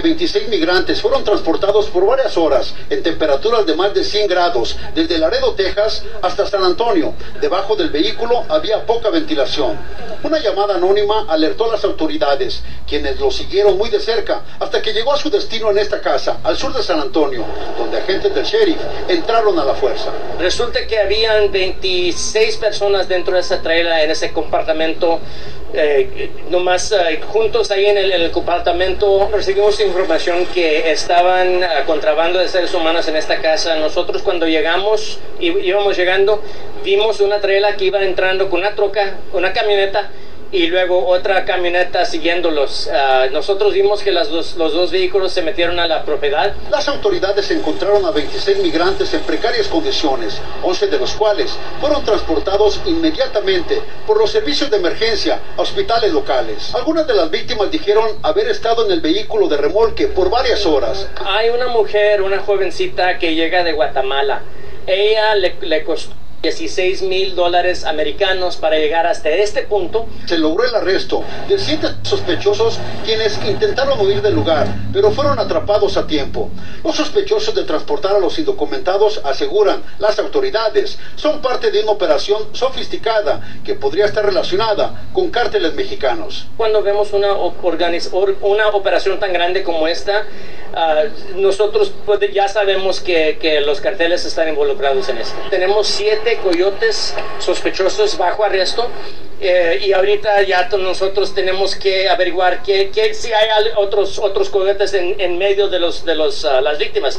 26 migrantes fueron transportados por varias horas en temperaturas de más de 100 grados desde Laredo, Texas hasta San Antonio. Debajo del vehículo había poca ventilación. Una llamada anónima alertó a las autoridades, quienes lo siguieron muy de cerca hasta que llegó a su destino en esta casa, al sur de San Antonio, donde agentes del sheriff entraron a la fuerza. Resulta que habían 26 personas dentro de esa traila en ese compartimento eh, nomás eh, juntos ahí en el, el, compartimento recibimos información que estaban uh, contrabando de seres humanos en esta casa. Nosotros cuando llegamos, íbamos llegando, vimos una traila que iba entrando con una troca, una camioneta y luego otra camioneta siguiéndolos. Uh, nosotros vimos que las dos, los dos vehículos se metieron a la propiedad. Las autoridades encontraron a 26 migrantes en precarias condiciones, 11 de los cuales fueron transportados inmediatamente por los servicios de emergencia a hospitales locales. Algunas de las víctimas dijeron haber estado en el vehículo de remolque por varias horas. Hay una mujer, una jovencita que llega de Guatemala. Ella le, le costó 16 mil dólares americanos para llegar hasta este punto. Se logró el arresto de siete sospechosos quienes intentaron huir del lugar, pero fueron atrapados a tiempo. Los sospechosos de transportar a los indocumentados, aseguran las autoridades, son parte de una operación sofisticada que podría estar relacionada con cárteles mexicanos. Cuando vemos una, una operación tan grande como esta, uh, nosotros ya sabemos que, que los carteles están involucrados en esto. Tenemos siete coyotes sospechosos bajo arresto eh, y ahorita ya nosotros tenemos que averiguar que, si hay otros otros coyotes en, en medio de los de los uh, las víctimas